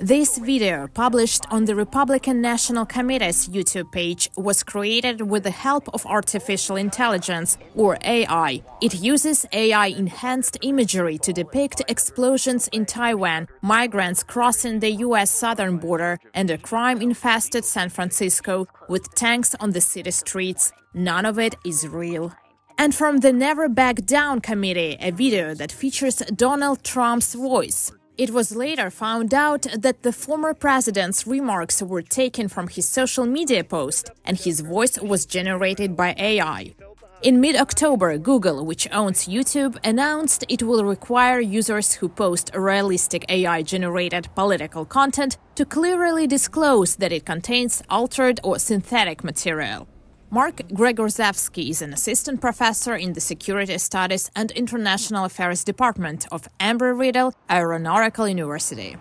This video, published on the Republican National Committee's YouTube page, was created with the help of artificial intelligence, or AI. It uses AI enhanced imagery to depict explosions in Taiwan, migrants crossing the U.S. southern border, and a crime infested San Francisco with tanks on the city streets. None of it is real. And from the Never Back Down Committee, a video that features Donald Trump's voice. It was later found out that the former president's remarks were taken from his social media post and his voice was generated by AI. In mid October, Google, which owns YouTube, announced it will require users who post realistic AI generated political content to clearly disclose that it contains altered or synthetic material. Mark Grzegorzewski is an assistant professor in the Security Studies and International Affairs Department of Embry-Riddle Aeronautical University.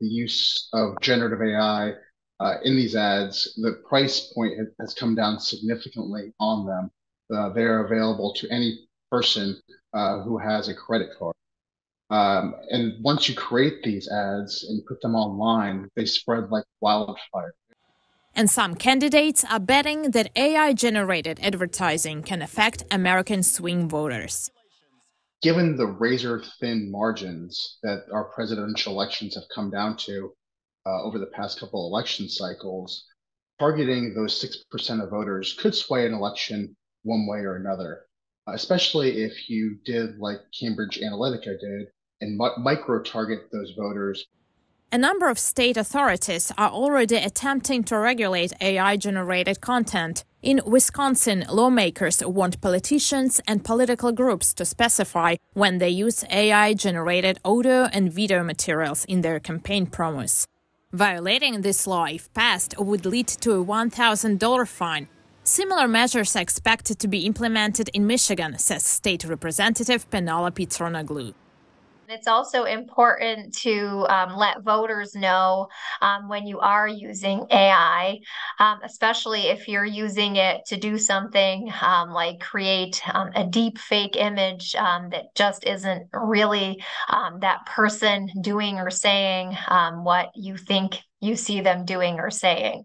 The use of generative AI uh, in these ads, the price point has come down significantly on them. Uh, they're available to any person uh, who has a credit card. Um, and once you create these ads and put them online, they spread like wildfire. And some candidates are betting that AI generated advertising can affect American swing voters. Given the razor thin margins that our presidential elections have come down to uh, over the past couple election cycles, targeting those 6% of voters could sway an election one way or another, especially if you did like Cambridge Analytica did and micro target those voters a number of state authorities are already attempting to regulate AI generated content. In Wisconsin, lawmakers want politicians and political groups to specify when they use AI generated audio and video materials in their campaign promos. Violating this law, if passed, would lead to a $1,000 fine. Similar measures are expected to be implemented in Michigan, says State Representative Penelope Tsernoglou. And it's also important to um, let voters know um, when you are using AI, um, especially if you're using it to do something um, like create um, a deep fake image um, that just isn't really that person doing or saying what you think you see them doing or saying.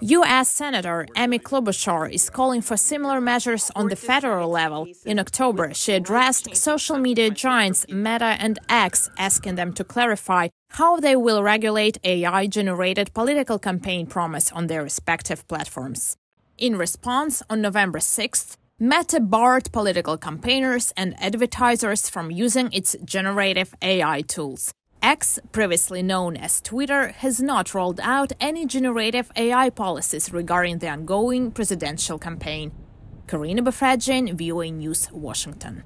U.S. Senator Amy Klobuchar is calling for similar measures on the federal level. In October, she addressed social media giants Meta and X, asking them to clarify how they will regulate AI generated political campaign promise on their respective platforms. In response, on November 6th, Meta barred political campaigners and advertisers from using its generative AI tools. X, previously known as Twitter, has not rolled out any generative AI policies regarding the ongoing presidential campaign. Karina Bafradzhian, VOA News, Washington.